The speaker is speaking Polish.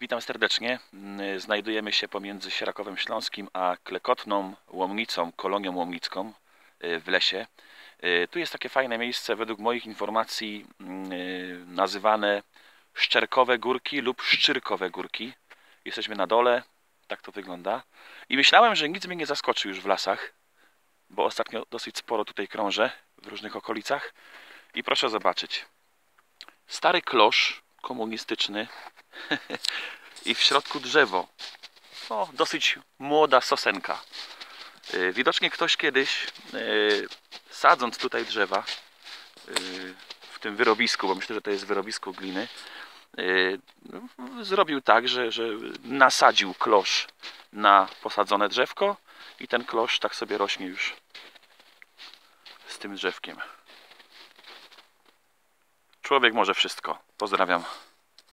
Witam serdecznie. Mm, Znajdujemy się pomiędzy Sierakowem Śląskim a Klekotną Łomnicą, kolonią łomnicką y, w lesie. Y, Tu jest takie fajne miejsce, według moich informacji mm, y, nazywane Szczerkowe Górki lub Szczyrkowe Górki. Jesteśmy na dole, tak to wygląda. I myślałem, że nic mnie nie zaskoczy już w lasach, bo ostatnio dosyć sporo tutaj krążę w różnych okolicach. I proszę zobaczyć. Stary klosz komunistyczny i w środku drzewo. No, dosyć młoda sosenka. Yy, Widocznie ktoś kiedyś, yy, sadząc tutaj drzewa, yy, w tym wyrobisku, bo myślę, że to jest wyrobisko gliny, zrobił tak, że, że nasadził klosz na posadzone drzewko i ten klosz tak sobie rośnie już z tym drzewkiem. Człowiek może wszystko. Pozdrawiam.